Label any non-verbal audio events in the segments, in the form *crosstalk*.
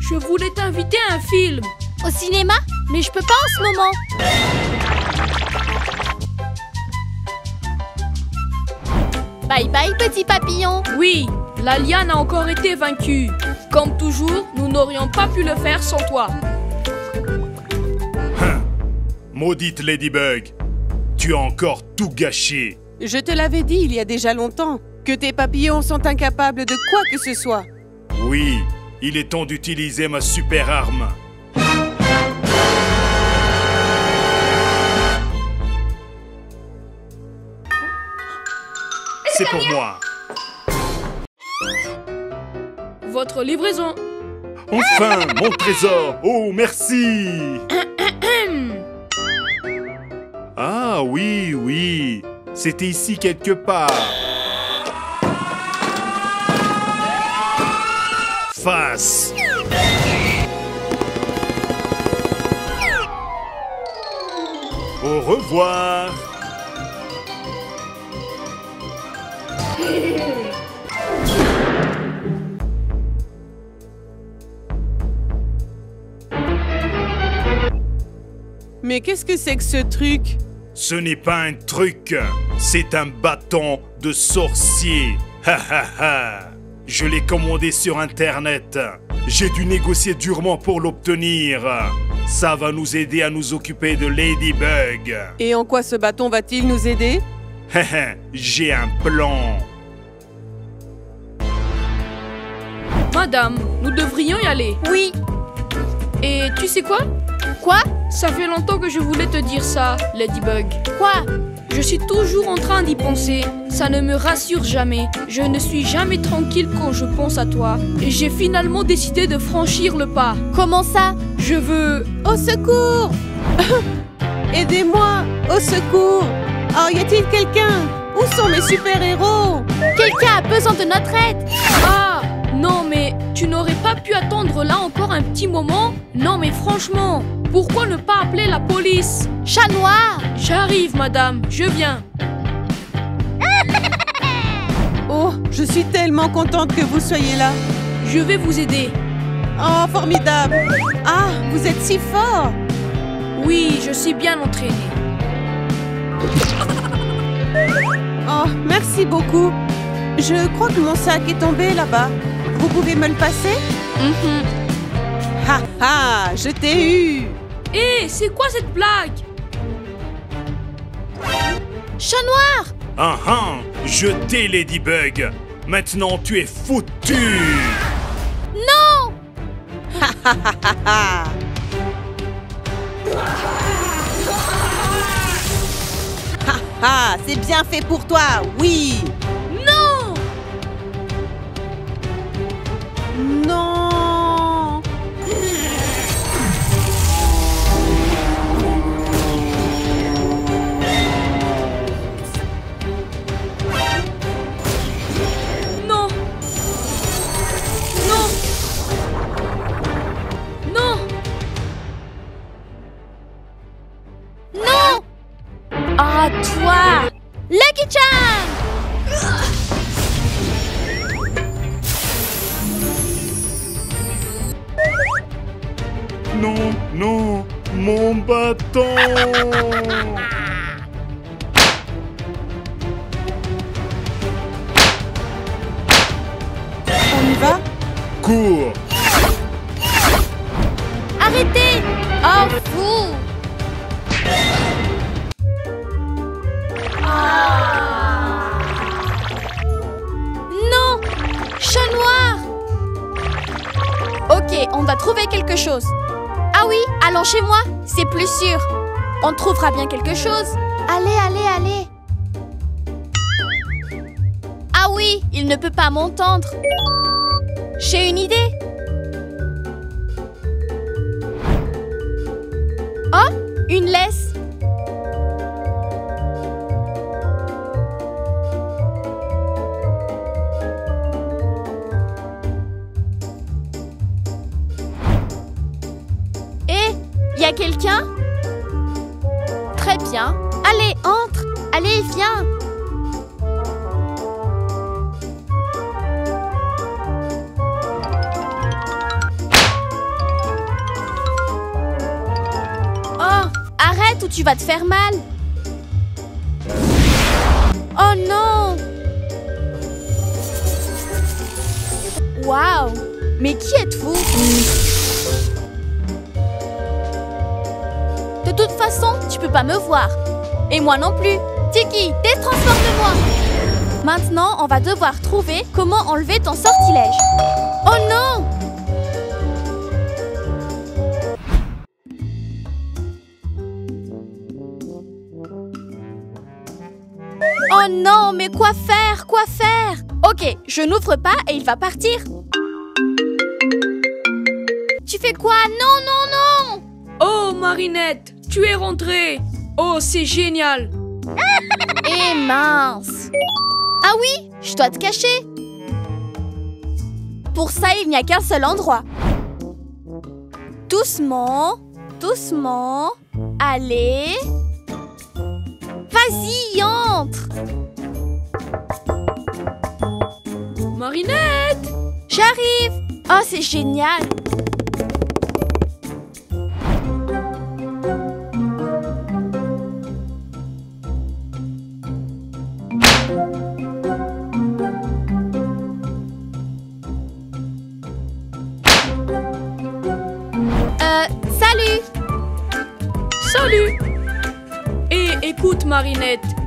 Je voulais t'inviter à un film. Au cinéma? Mais je peux pas en ce moment. Bye bye, petit papillon. Oui, la liane a encore été vaincue. Comme toujours, nous n'aurions pas pu le faire sans toi. Maudite Ladybug, tu as encore tout gâché. Je te l'avais dit il y a déjà longtemps que tes papillons sont incapables de quoi que ce soit. Oui, il est temps d'utiliser ma super arme. C'est pour moi. Votre livraison. Enfin, mon trésor. Oh, merci. *coughs* Ah oui, oui. C'était ici quelque part. Face. Au revoir. Mais qu'est-ce que c'est que ce truc? Ce n'est pas un truc, c'est un bâton de sorcier. Ha ha ha. Je l'ai commandé sur internet. J'ai dû négocier durement pour l'obtenir. Ça va nous aider à nous occuper de Ladybug. Et en quoi ce bâton va-t-il nous aider? J'ai un plan. Madame, nous devrions y aller. Oui. Et tu sais quoi? Quoi? Ça fait longtemps que je voulais te dire ça, Ladybug. Quoi? Je suis toujours en train d'y penser. Ça ne me rassure jamais. Je ne suis jamais tranquille quand je pense à toi. Et j'ai finalement décidé de franchir le pas. Comment ça? Je veux... Au secours *laughs* Aidez-moi Au secours Oh, y a-t-il quelqu'un? Où sont mes super-héros? Quelqu'un a besoin de notre aide Ah Non mais tu n'aurais pas pu attendre là encore un petit moment? Non mais franchement, pourquoi ne pas appeler la police Chat noir J'arrive madame, je viens. *laughs* Oh, je suis tellement contente que vous soyez là Je vais vous aider. Oh, formidable Ah, vous êtes si fort Oui, je suis bien entraînée. *laughs* Oh, merci beaucoup Je crois que mon sac est tombé là-bas. Vous pouvez me le passer? Ha ha Je t'ai eu Hé, c'est quoi cette blague? Chat noir! Ah ah Je t'ai Ladybug. Maintenant tu es foutu. Non! Ah Ha ha C'est bien fait pour toi, oui! Non! Non Lucky Charm Non, non, mon bâton. On y va Cours. On va trouver quelque chose. Ah oui, allons chez moi, c'est plus sûr. On trouvera bien quelque chose. Allez, allez, allez. Ah oui, il ne peut pas m'entendre. J'ai une idée. Oh, une laisse. Tu vas te faire mal. Oh non Waouh Mais qui êtes-vous? De toute façon, tu peux pas me voir. Et moi non plus. Tiki, détransforme-moi Maintenant, on va devoir trouver comment enlever ton sortilège. Oh non Oh non, mais quoi faire Quoi faire? Ok, je n'ouvre pas et il va partir. Tu fais quoi? Non, non, non Oh, Marinette, tu es rentrée. Oh, c'est génial. *laughs* Et mince Ah oui, je dois te cacher. Pour ça, il n'y a qu'un seul endroit. Doucement, doucement. Allez. Marinette J'arrive. Oh, c'est génial.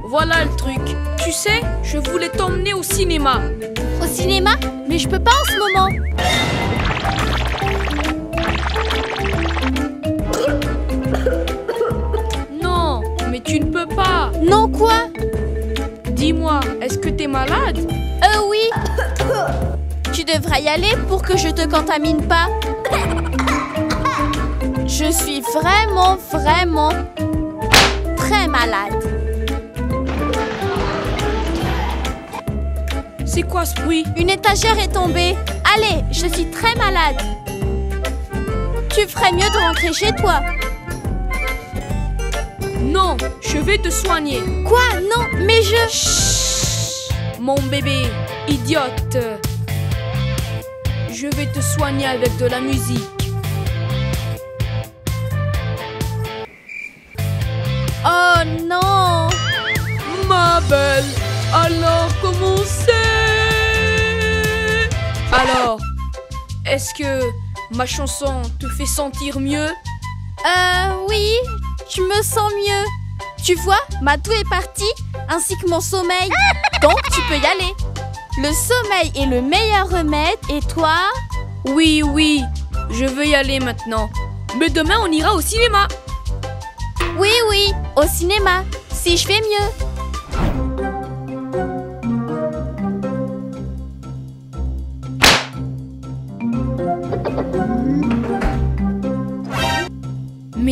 Voilà le truc. Tu sais, je voulais t'emmener au cinéma. Au cinéma? Mais je peux pas en ce moment. Non, mais tu ne peux pas. Non quoi? Dis-moi, est-ce que t'es malade? Euh oui. Tu devrais y aller pour que je te contamine pas. Je suis vraiment, vraiment très malade. C'est quoi ce bruit? Une étagère est tombée. Allez, je suis très malade. Tu ferais mieux de rentrer chez toi. Non, je vais te soigner. Quoi? Non, mais je... Mon bébé, idiote. Je vais te soigner avec de la musique. Oh non Ma belle, alors comment c'est est-ce que ma chanson te fait sentir mieux? Euh, oui, je me sens mieux. Tu vois, ma toux est partie, ainsi que mon sommeil. *laughs* Donc, tu peux y aller. Le sommeil est le meilleur remède, et toi? Oui, oui, je veux y aller maintenant. Mais demain, on ira au cinéma. Oui, oui, au cinéma, si je fais mieux.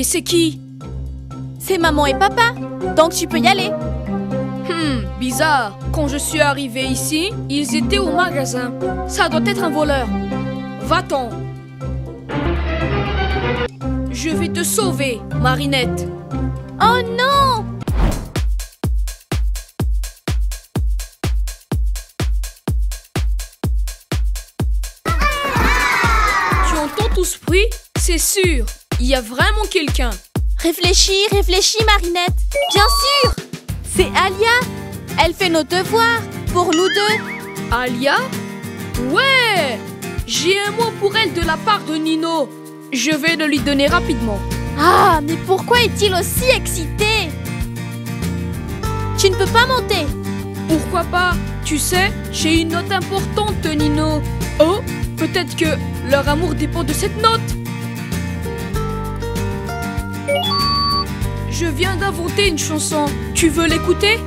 C'est qui? C'est maman et papa, donc tu peux y aller. Hmm, bizarre. Quand je suis arrivée ici, ils étaient au magasin. Ça doit être un voleur. Va-t'en. Je vais te sauver, Marinette. Oh non Tu entends tout ce bruit? C'est sûr. Il y a vraiment quelqu'un. Réfléchis, réfléchis, Marinette. Bien sûr C'est Alia. Elle fait nos devoirs pour nous deux. Alia? Ouais J'ai un mot pour elle de la part de Nino. Je vais le lui donner rapidement. Ah, mais pourquoi est-il aussi excité? Tu ne peux pas monter. Pourquoi pas? Tu sais, j'ai une note importante, Nino. Oh, peut-être que leur amour dépend de cette note. Je viens d'inventer une chanson. Tu veux l'écouter?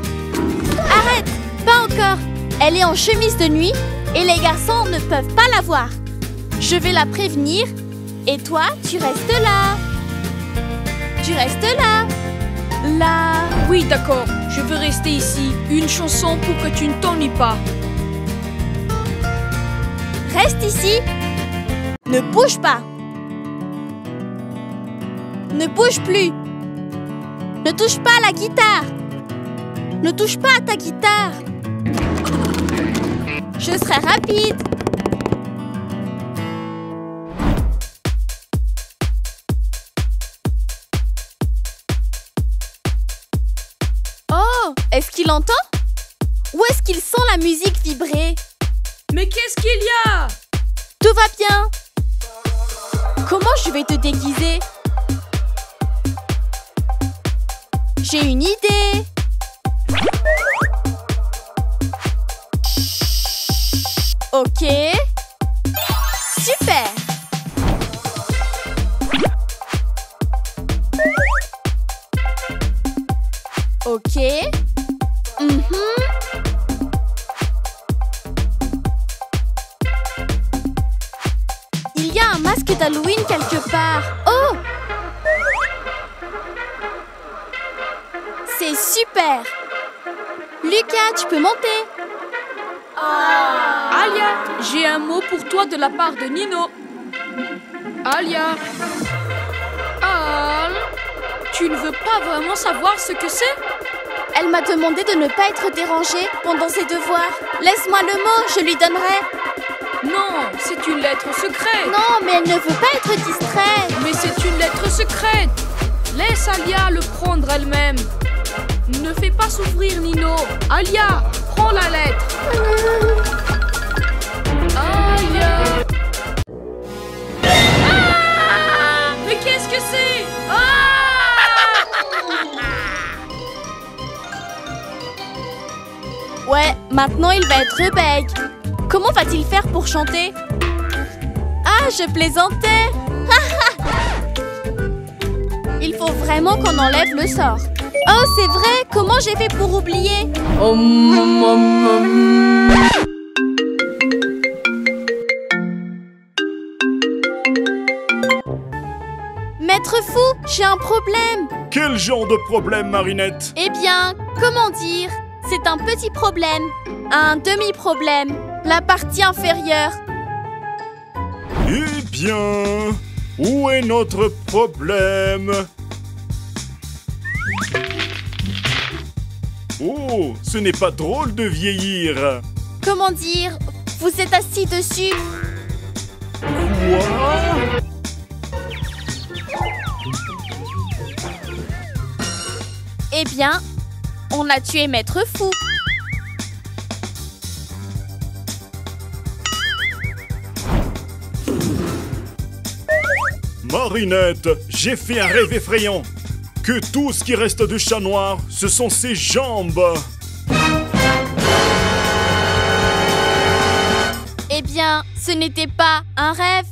Arrête Pas encore Elle est en chemise de nuit et les garçons ne peuvent pas la voir. Je vais la prévenir et toi, tu restes là. Tu restes là. Là. Oui, d'accord. Je veux rester ici. Une chanson pour que tu ne t'ennuies pas. Reste ici. Ne bouge pas. Ne bouge plus. Ne touche pas la guitare. Ne touche pas ta guitare. Je serai rapide. Oh Est-ce qu'il entend? Où est-ce qu'il sent la musique vibrer? Mais qu'est-ce qu'il y a? Tout va bien. Comment je vais te déguiser? J'ai une idée. Ok tu peux monter Alia, j'ai un mot pour toi de la part de Nino. Alia. Al. Tu ne veux pas vraiment savoir ce que c'est? Elle m'a demandé de ne pas être dérangée pendant ses devoirs. Laisse-moi le mot, je lui donnerai. Non, c'est une lettre secrète. Non, mais elle ne veut pas être distraite. Mais c'est une lettre secrète. Laisse Alia le prendre elle-même. Ne fais pas souffrir Nino. Alia, prends la lettre. Ah Mais qu'est-ce que c'est? Ah Ouais, maintenant il va être bec. Comment va-t-il faire pour chanter? Ah, je plaisantais *laughs* Il faut vraiment qu'on enlève le sort. Oh, c'est vrai? Comment j'ai fait pour oublier? Maître fou, j'ai un problème. Quel genre de problème, Marinette? Eh bien, comment dire? C'est un petit problème. Un demi-problème. La partie inférieure. Eh bien, où est notre problème? Oh, ce n'est pas drôle de vieillir. Comment dire Vous êtes assis dessus. Quoi Eh bien, on a tué Maître Fou. Marinette, j'ai fait un rêve effrayant. Que tout ce qui reste de chat noir, ce sont ses jambes. Eh bien, ce n'était pas un rêve.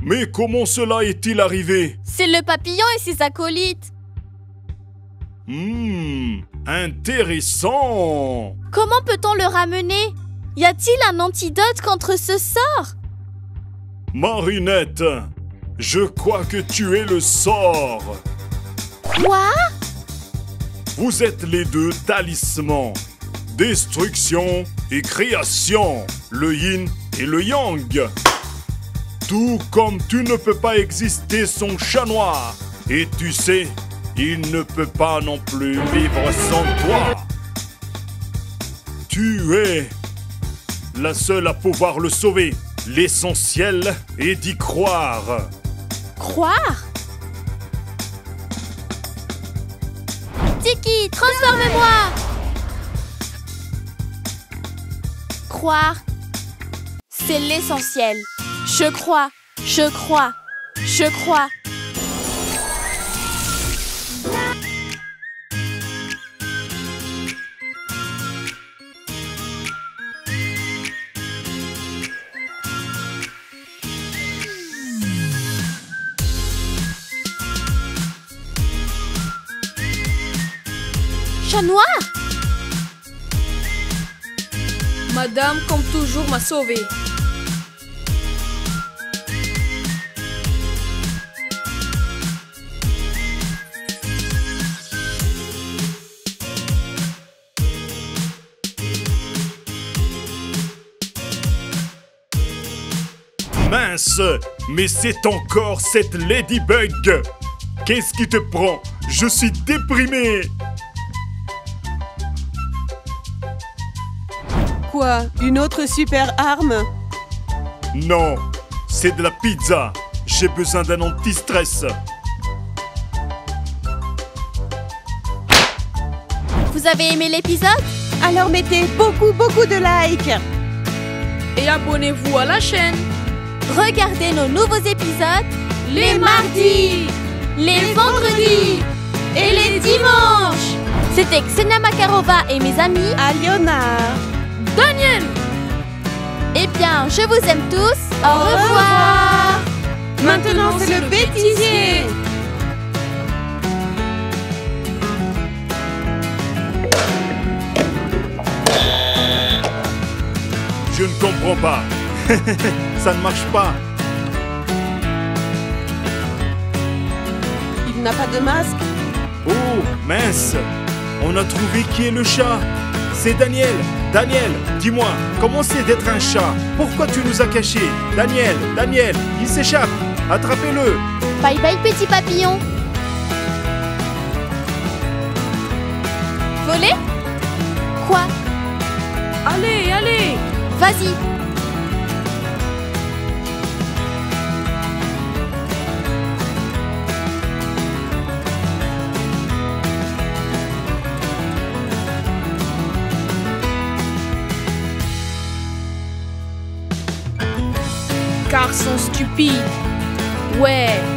Mais comment cela est-il arrivé? C'est le papillon et ses acolytes. Hmm, intéressant. Comment peut-on le ramener? Y a-t-il un antidote contre ce sort? Marinette, je crois que tu es le sort. Quoi? Vous êtes les deux talismans. Destruction et création. Le yin et le yang. Tout comme tu ne peux pas exister sans chat noir. Et tu sais, il ne peut pas non plus vivre sans toi. Tu es la seule à pouvoir le sauver. L'essentiel est d'y croire. Croire? Transforme-moi Croire, c'est l'essentiel. Je crois, je crois, je crois. Noir Madame, comme toujours, m'a sauvé. Mince, mais c'est encore cette Ladybug. Qu'est-ce qui te prend? Je suis déprimé. Quoi? Une autre super arme? Non, c'est de la pizza. J'ai besoin d'un anti-stress. Vous avez aimé l'épisode? Alors mettez beaucoup, beaucoup de likes. Et abonnez-vous à la chaîne. Regardez nos nouveaux épisodes Les mardis les vendredis et les dimanches. C'était Xenia Makarova et mes amis. Aliona. Daniel Eh bien, je vous aime tous. Au, Au revoir. Maintenant, c'est le bêtisier. Je ne comprends pas. *laughs* Ça ne marche pas. Il n'a pas de masque. Oh, mince On a trouvé qui est le chat C'est Daniel Daniel, dis-moi, comment c'est d'être un chat? Pourquoi tu nous as cachés? Daniel, Daniel, il s'échappe. Attrapez-le. Bye bye, petit papillon. Voler? Quoi? Allez, allez. Vas-y. sont stupides. Ouais.